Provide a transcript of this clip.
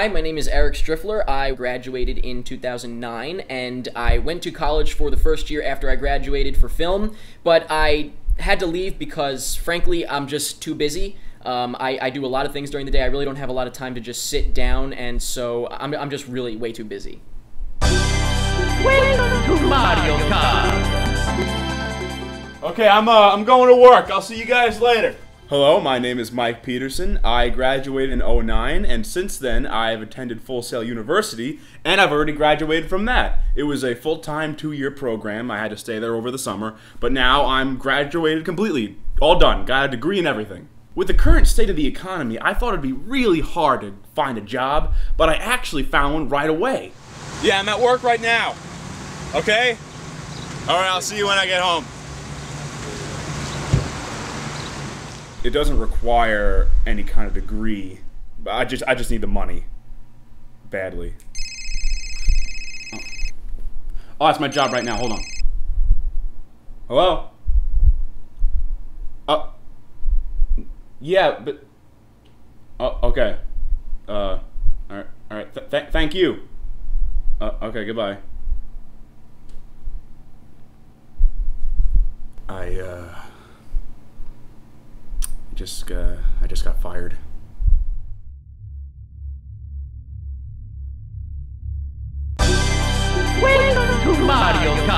Hi, my name is Eric Striffler. I graduated in 2009 and I went to college for the first year after I graduated for film, but I had to leave because, frankly, I'm just too busy. Um, I, I, do a lot of things during the day. I really don't have a lot of time to just sit down, and so I'm, I'm just really way too busy. Welcome to Mario Kart! Okay, I'm, uh, I'm going to work. I'll see you guys later. Hello, my name is Mike Peterson. I graduated in 09, and since then I've attended Full Sail University, and I've already graduated from that. It was a full time two year program. I had to stay there over the summer, but now I'm graduated completely. All done. Got a degree and everything. With the current state of the economy, I thought it'd be really hard to find a job, but I actually found one right away. Yeah, I'm at work right now. Okay? Alright, I'll see you when I get home. It doesn't require any kind of degree. I just I just need the money badly. Oh, oh that's my job right now. Hold on. Hello? Uh Yeah, but Oh, okay. Uh all right. All right. Th th thank you. Uh, okay, goodbye. I uh just uh, I just got fired. Welcome to Mario.